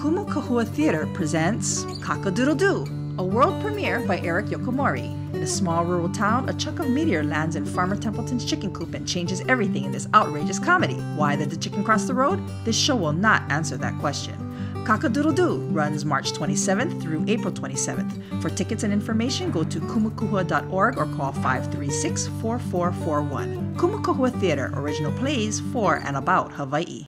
Kumukahua Theater presents Cock-a-Doodle-Doo, a world premiere by Eric Yokomori. In a small rural town, a chunk of meteor lands in Farmer Templeton's chicken coop and changes everything in this outrageous comedy. Why did the chicken cross the road? This show will not answer that question. Cockadoodle Doo runs March 27th through April 27th. For tickets and information, go to kumukahua.org or call 536-4441. Kumu Kahua Theater, original plays for and about Hawaii.